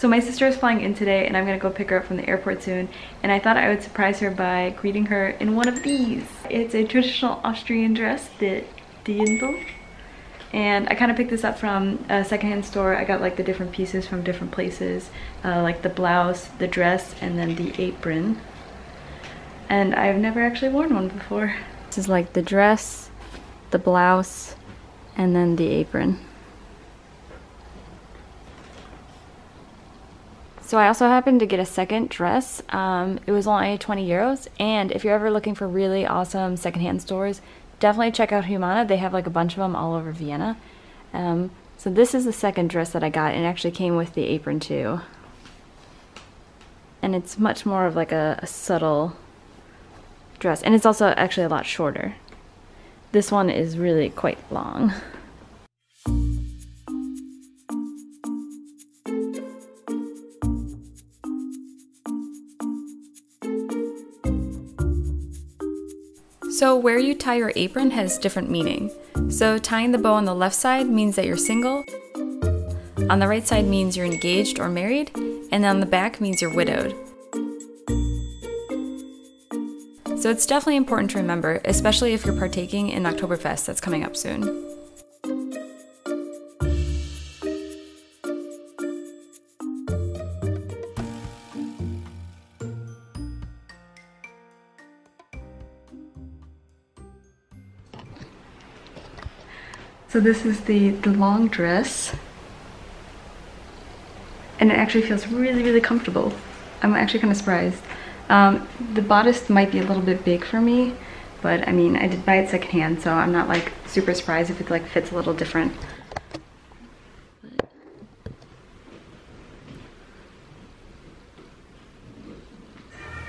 So my sister is flying in today and I'm gonna go pick her up from the airport soon. And I thought I would surprise her by greeting her in one of these. It's a traditional Austrian dress, the Dirndl. And I kind of picked this up from a secondhand store. I got like the different pieces from different places, uh, like the blouse, the dress, and then the apron. And I've never actually worn one before. This is like the dress, the blouse, and then the apron. So I also happened to get a second dress. Um, it was only 20 euros. And if you're ever looking for really awesome secondhand stores, definitely check out Humana. They have like a bunch of them all over Vienna. Um, so this is the second dress that I got and actually came with the apron too. And it's much more of like a, a subtle dress. And it's also actually a lot shorter. This one is really quite long. So where you tie your apron has different meaning. So tying the bow on the left side means that you're single, on the right side means you're engaged or married, and on the back means you're widowed. So it's definitely important to remember, especially if you're partaking in Oktoberfest that's coming up soon. So this is the, the long dress. And it actually feels really, really comfortable. I'm actually kind of surprised. Um, the bodice might be a little bit big for me, but I mean, I did buy it secondhand, so I'm not like super surprised if it like fits a little different.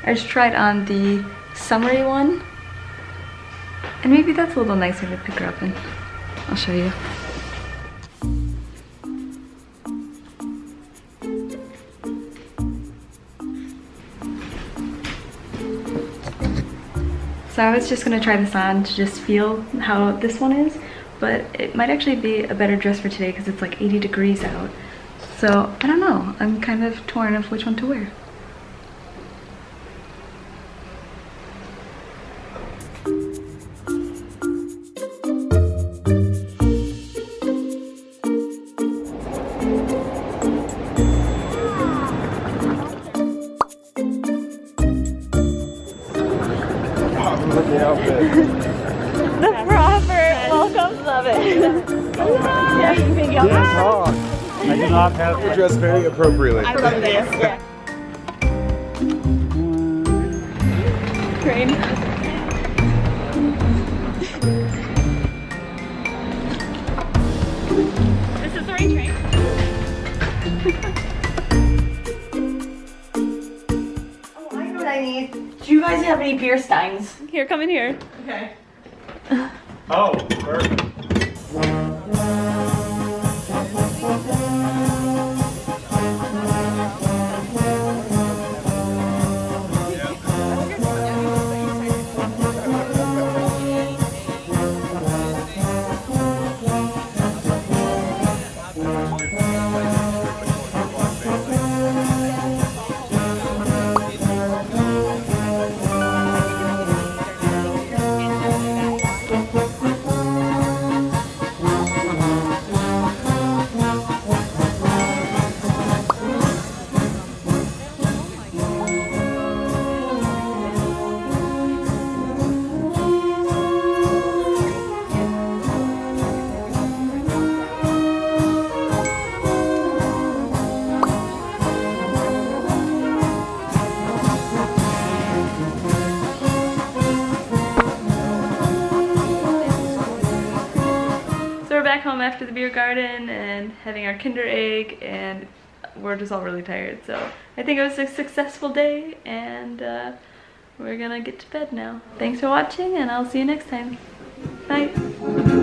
I just tried on the summery one, and maybe that's a little nicer to pick her up in. I'll show you. So I was just gonna try this on to just feel how this one is, but it might actually be a better dress for today because it's like 80 degrees out. So I don't know, I'm kind of torn of which one to wear. The proper welcome, love it. yeah, you can go. Yes, oh, I do not have. You dress very appropriately. I love this. Yeah. Train. I need. Do you guys have any beer steins? Here, come in here. Okay. Oh, perfect. Back home after the beer garden and having our Kinder Egg and we're just all really tired. So I think it was a successful day and uh, we're gonna get to bed now. Thanks for watching and I'll see you next time. Bye.